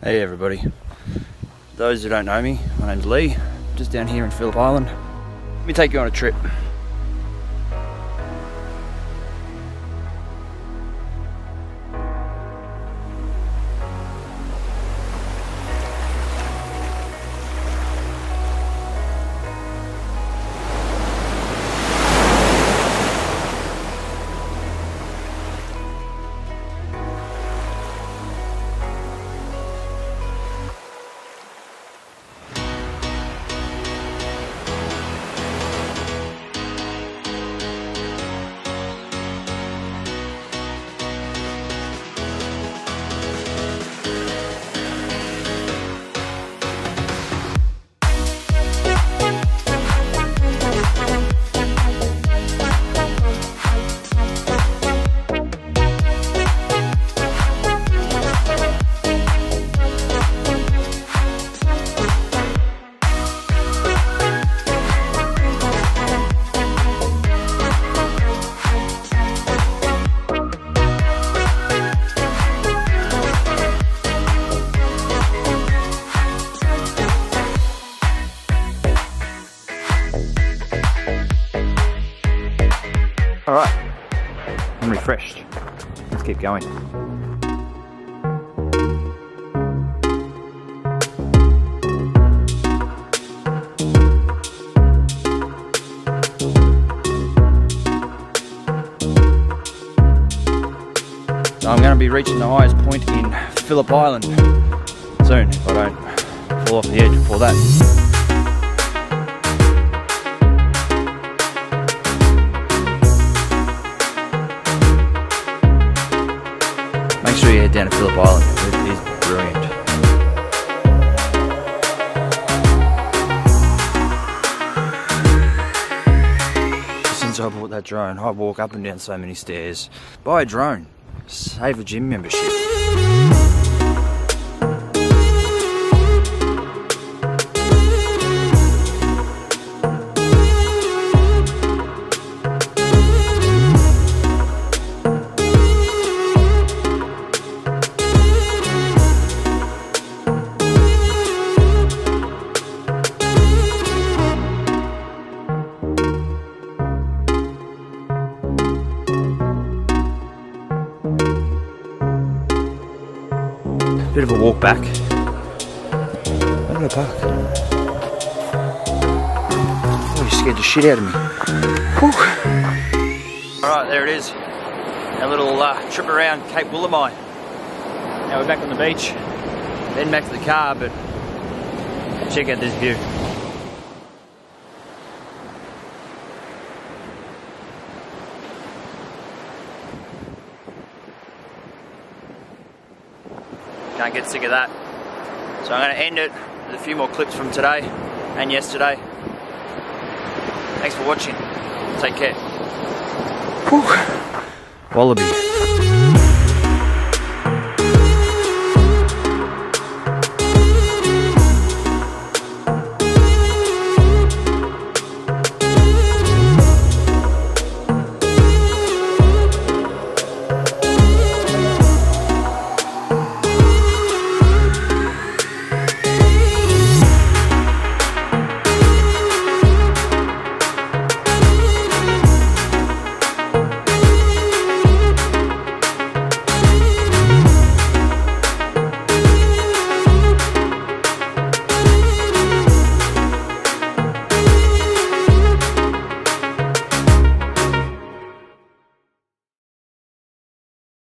Hey everybody. Those who don't know me, my name's Lee, just down here in Phillip Island. Let me take you on a trip. Alright, I'm refreshed. Let's keep going. I'm going to be reaching the highest point in Phillip Island soon if I don't fall off the edge before that. Sure you head down to Phillip Island. It is brilliant. Since I bought that drone, I walk up and down so many stairs. Buy a drone. Save a gym membership. Bit of a walk back. I'm gonna park. Oh, you scared the shit out of me. Alright, there it is. Our little uh, trip around Cape Woolamai. Now we're back on the beach. Then back to the car, but check out this view. Can't get sick of that. So I'm going to end it with a few more clips from today and yesterday. Thanks for watching. Take care. Whew. Wallaby.